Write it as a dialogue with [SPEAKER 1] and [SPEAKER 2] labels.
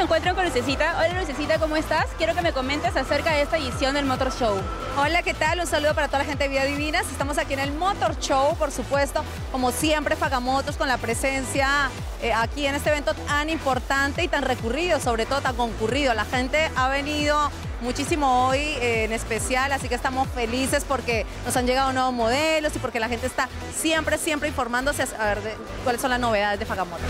[SPEAKER 1] encuentro con Lucecita. Hola Lucecita, ¿cómo estás? Quiero que me comentes acerca de esta edición del Motor Show.
[SPEAKER 2] Hola, ¿qué tal? Un saludo para toda la gente de Vida Divinas. Estamos aquí en el Motor Show, por supuesto, como siempre, Fagamotos con la presencia eh, aquí en este evento tan importante y tan recurrido, sobre todo tan concurrido. La gente ha venido muchísimo hoy eh, en especial, así que estamos felices porque nos han llegado nuevos modelos y porque la gente está siempre, siempre informándose a ver de, cuáles son las novedades de Fagamotos.